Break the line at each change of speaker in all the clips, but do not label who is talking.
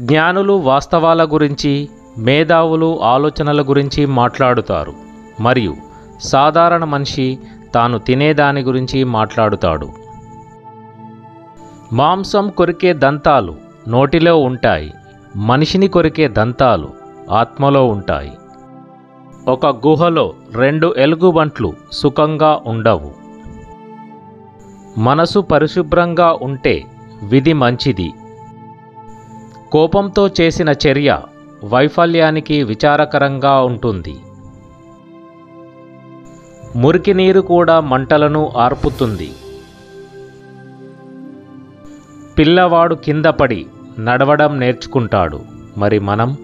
జ్ఞానులు వాస్తవాల గురించి మేధావులు ఆలోచనల గురించి మాట్లాడుతారు. మరియు సాధారణ మనిషి తాను తినేదాని గురించి మాట్లాడుతాడు. మాంసం కొరికే దంతాలు నోటిలో ఉంటాయి. మనిషిని కొరికే దంతాలు ఆత్మలో ఉంటాయి. ఒక గుహలో రెండు ఎలుగుబంట్లు సుఖంగా ఉండవు. మనసు పరిశుభ్రంగా ఉంటే విధి మంచిది. కోపంతో చేసిన చర్య వైఫల్యానికి విచారకరంగా ఉంటుంది. మురికి నీరు కూడా మంటలను ఆర్పుతుంది. పిల్లవాడు కింద పడి నడవడం నేర్చుకుంటాడు. మరి మనం?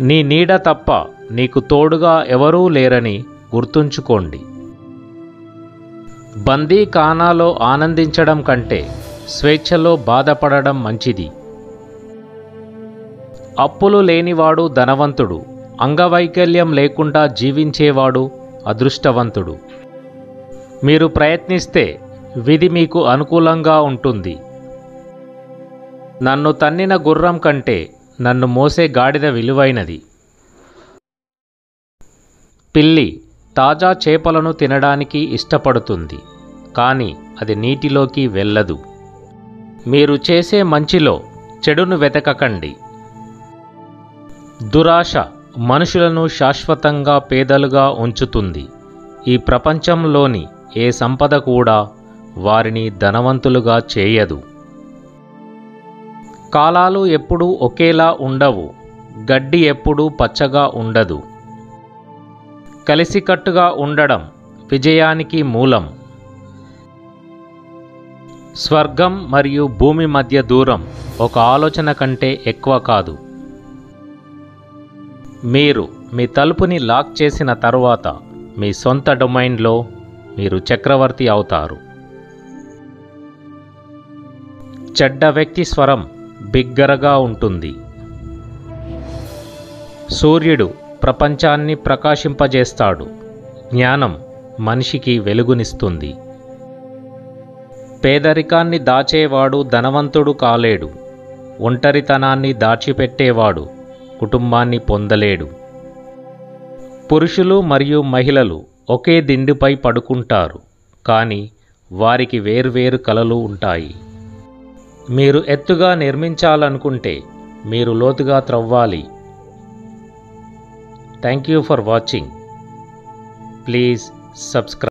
నీ నీడ తప్ప నీకు తోడుగా ఎవరూ లేరని గుర్తుంచుకోండి. బందీ కానాలో ఆనందించడం కంటే స్వేచ్ఛలో బాధపడడం మంచిది. అప్పులు లేనివాడు ధనవంతుడు అంగవైకల్యం లేకుండా జీవించేవాడు అదృష్టవంతుడు. మీరు ప్రయత్నిస్తే విధి మీకు అనుకూలంగా ఉంటుంది. నన్ను తన్నిన గుర్రం కంటే నన్ను మోసే గాడిద విలువైనది. పిల్లి తాజా చేపలను తినడానికి ఇష్టపడుతుంది కానీ అది నీటిలోకి వెళ్ళదు. మీరు చేసే మంచిలో చెడును వెతకకండి. దురాశ మనుషులను శాశ్వతంగా పేదలుగా ఉంచుతుంది. ఈ ప్రపంచంలోని ఏ సంపద కూడా వారిని ధనవంతులుగా చేయదు. కాలాలు ఎప్పుడూ ఒకేలా ఉండవు. గడ్డి ఎప్పుడూ పచ్చగా ఉండదు. కలిసికట్టుగా ఉండడం విజయానికి మూలం. స్వర్గం మరియు భూమి మధ్య దూరం ఒక ఆలోచన కంటే ఎక్కువ కాదు. మీరు మీ తలుపుని లాక్ చేసిన తరువాత మీ సొంత డొమైన్లో మీరు చక్రవర్తి అవుతారు. చెడ్డ వ్యక్తి స్వరం బిగ్గరగా ఉంటుంది. సూర్యుడు ప్రపంచాన్ని ప్రకాశింపజేస్తాడు. జ్ఞానం మనిషికి వెలుగునిస్తుంది. పేదరికాన్ని దాచేవాడు ధనవంతుడు కాలేడు. ఒంటరితనాన్ని దాచిపెట్టేవాడు కుటుంబాన్ని పొందలేడు. పురుషులు మరియు మహిళలు ఒకే దిండుపై పడుకుంటారు కానీ వారికి వేర్వేరు కలలు ఉంటాయి. మీరు ఎత్తుగా నిర్మించాలనుకుంటే మీరు లోతుగా త్రవ్వాలి. Thank you for watching please subscribe